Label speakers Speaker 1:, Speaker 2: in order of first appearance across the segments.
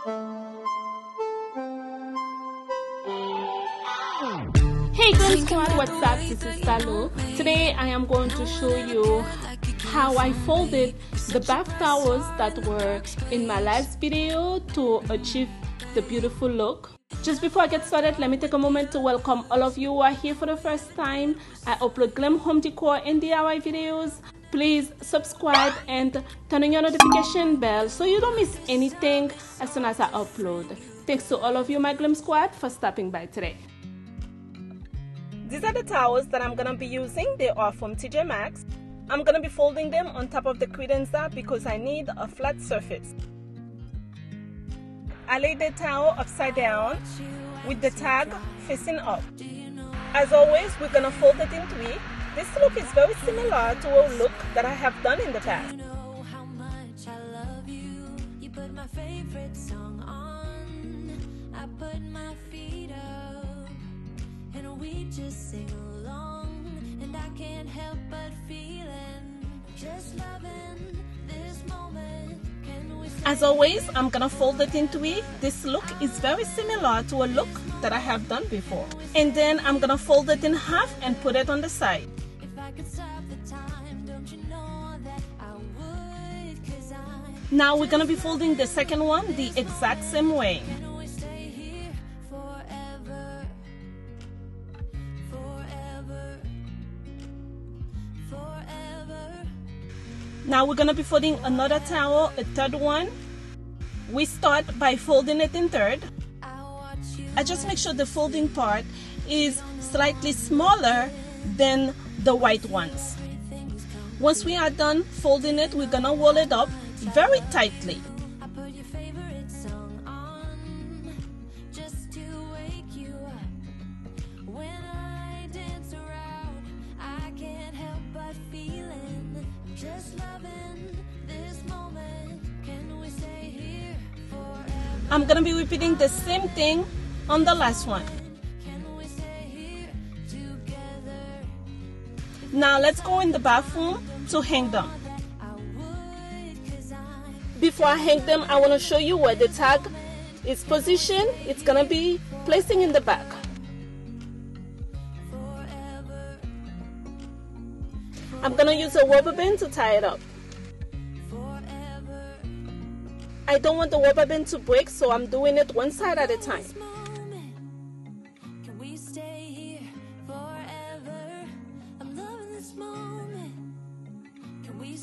Speaker 1: Hey Squad, what's up? This is Dalou. Today I am going to show you how I folded the bath towels that were in my last video to achieve the beautiful look. Just before I get started, let me take a moment to welcome all of you who are here for the first time. I upload Glam Home Decor and DIY videos. Please subscribe and turn on your notification bell so you don't miss anything as soon as I upload. Thanks to all of you, my Glam Squad, for stopping by today. These are the towels that I'm gonna be using. They are from TJ Maxx. I'm gonna be folding them on top of the credenza because I need a flat surface. I lay the towel upside down with the tag facing up. As always, we're gonna fold it in three. This look is very similar to a look that I have done in the past. I put my feet up. And we just sing along. And I can't help but feeling just loving this moment. As always I'm gonna fold it in three this look is very similar to a look that I have done before. And then I'm gonna fold it in half and put it on the side now we're gonna be folding the second one the exact same way. Now we're gonna be folding another towel, a third one. We start by folding it in third. I just make sure the folding part is slightly smaller than the white ones. Once we are done folding it, we're gonna roll it up very tightly. I'm gonna be repeating the same thing on the last one. Now let's go in the bathroom to hang them. Before I hang them, I want to show you where the tag is positioned. It's gonna be placing in the back. I'm gonna use a rubber band to tie it up. I don't want the rubber band to break, so I'm doing it one side at a time.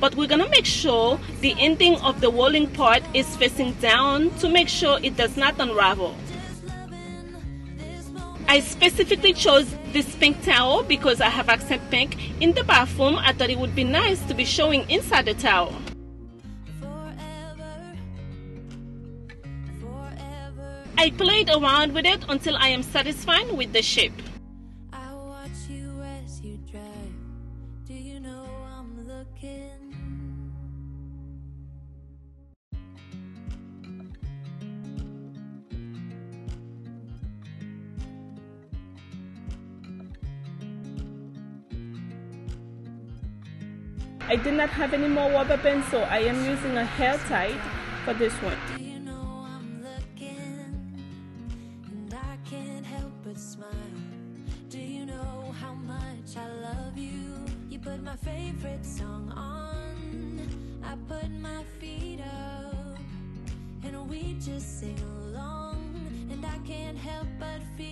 Speaker 1: but we're gonna make sure the ending of the rolling part is facing down to make sure it does not unravel. I specifically chose this pink towel because I have accent pink in the bathroom. I thought it would be nice to be showing inside the towel. I played around with it until I am satisfied with the shape. I did not have any more rubber bands so I am using a hair tie for this one. just sing along. And I can't help but feeling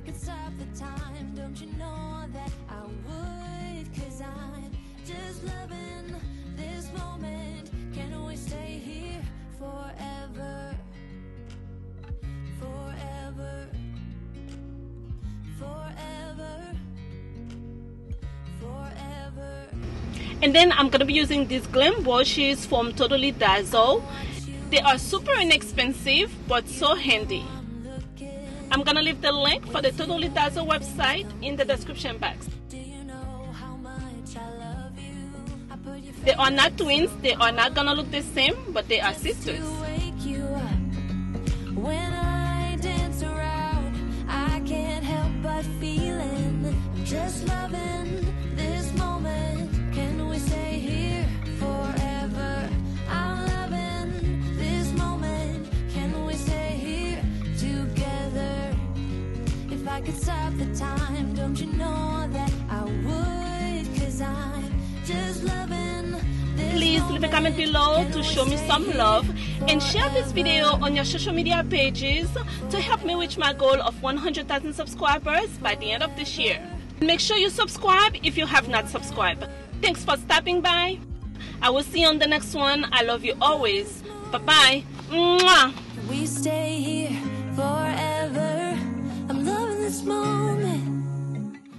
Speaker 1: I could stop the time, don't you know that I would? Cause I'm just loving this moment. Can't always stay here forever. Forever. Forever. Forever. And then I'm gonna be using these glam washes from Totally Dazzle. They are super inexpensive but so handy. I'm going to leave the link for the Totally Dazzle website in the description box. They are not twins, they are not gonna look the same, but they are sisters. I could stop the time, don't you know that I would? Cause I'm just loving Please leave a comment below to show me some love and share this video on your social media pages to help me reach my goal of 100,000 subscribers by the end of this year. Make sure you subscribe if you have not subscribed. Thanks for stopping by. I will see you on the next one. I love you always. Bye bye. Mwah. We stay here small